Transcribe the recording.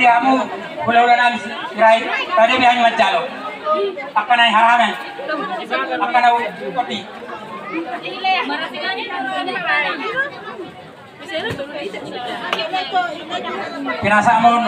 di amu pulau lanam sirai tadi bi hanya akan naik haramen akan au kopi. Pinasa mo